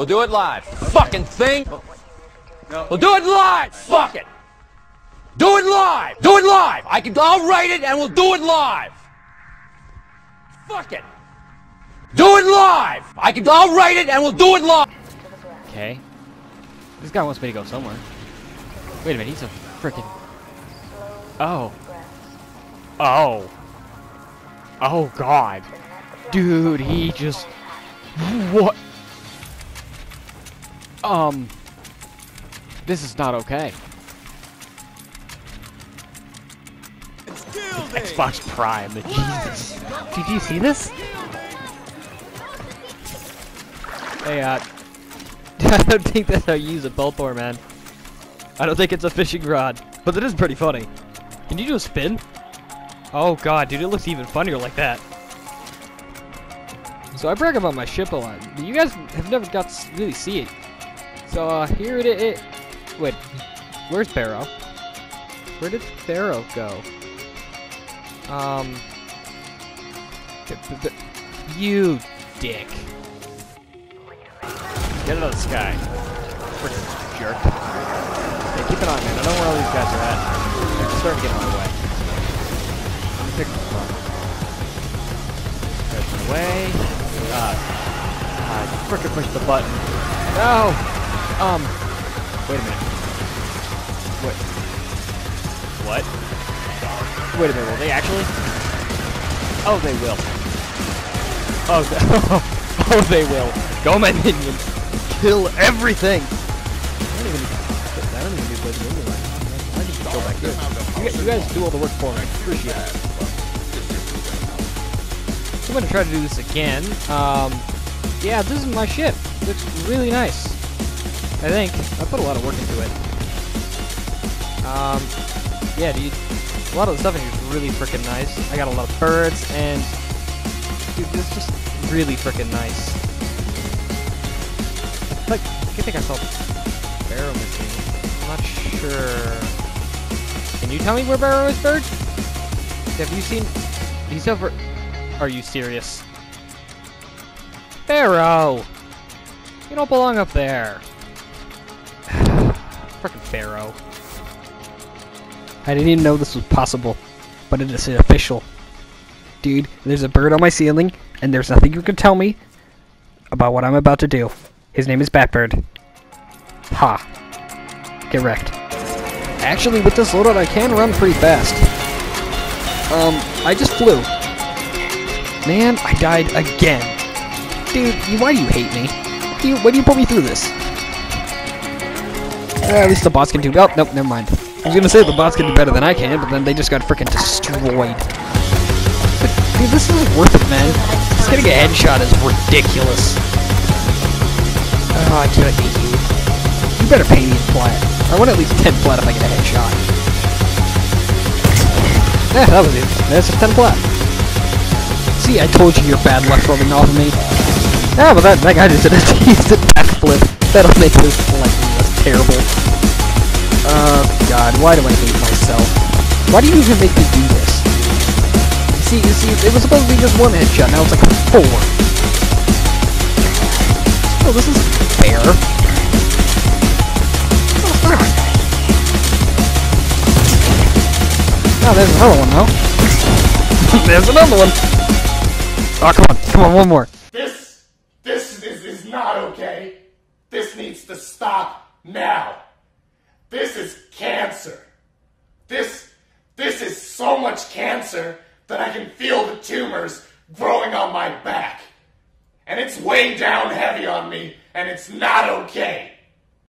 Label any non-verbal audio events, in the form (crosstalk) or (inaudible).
We'll do it live. Fucking thing. We'll do it live. Fuck it. Do it live. Do it live. I can. I'll write it and we'll do it live. Fuck it. Do it live. I can. I'll write it and we'll do it live. Okay. This guy wants me to go somewhere. Wait a minute, he's a freaking. Oh. Oh. Oh God. Dude, he just. What? Um. This is not okay. Xbox Prime. Jesus. (laughs) Did you see this? Hey, uh. (laughs) I don't think that's how you use a Beltor, man. I don't think it's a fishing rod. But it is pretty funny. Can you do a spin? Oh god, dude, it looks even funnier like that. So I brag about my ship a lot. but You guys have never got to really see it. So uh, here it is. Wait, where's Barrow? Where did Barrow go? Um, you dick. Get out of the sky. Freaking jerk. Hey, keep an eye, man. I don't know where all these guys are at. They're starting to get in my way. Let me pick them up. There's my way. Uh, I frickin' pushed the button. No! Um, wait a minute. What? What? Wait a minute, will they actually? Oh, they will. Oh, th- (laughs) oh, they will. Go, my minion. Kill everything. I don't even. I don't even need to play the minion line. I just go back here. You, guys- you guys do all the work for me. Appreciate it. So I'm gonna try to do this again. Um, yeah, this is my ship. Looks really nice. I think I put a lot of work into it. Um, yeah, dude. A lot of the stuff in here is really freaking nice. I got a lot of birds and dude, this is just really freaking nice. Like, I think I saw Barrow missing. I'm not sure. Can you tell me where Barrow is, Bird? Have you seen? He's over. Are you serious? Barrow! You don't belong up there. Frickin' Pharaoh. I didn't even know this was possible, but it is official. Dude, there's a bird on my ceiling, and there's nothing you can tell me about what I'm about to do. His name is Batbird. Ha. Get wrecked. Actually, with this loadout, I can run pretty fast. Um, I just flew. Man, I died again. Dude, why do you hate me? Do you, why do you put me through this? At least the bots can do. Oh, nope, never mind. I was gonna say the bots can do better than I can, but then they just got freaking destroyed. But, (laughs) dude, this is worth it, man. Just getting a headshot is ridiculous. Oh, I can't hate you. You better pay me in flat. I want at least 10 flat if I get a headshot. (laughs) Yeah, that was it. That's just 10 flat. See, I told you your bad luck rubbing off of me. Yeah, but that, that guy just did a (laughs) decent backflip. That'll make this less terrible. Uh, God, why do I hate myself? Why do you even make me do this? See, you see, it was supposed to be just one headshot, now it's like four. Oh, this is fair. Oh. Oh, there's another one, though. (laughs) there's another one. Oh, come on, come on, one more. This, this is, is not okay. This needs to stop now. This is cancer. This, this is so much cancer that I can feel the tumors growing on my back. And it's weighing down heavy on me, and it's not okay.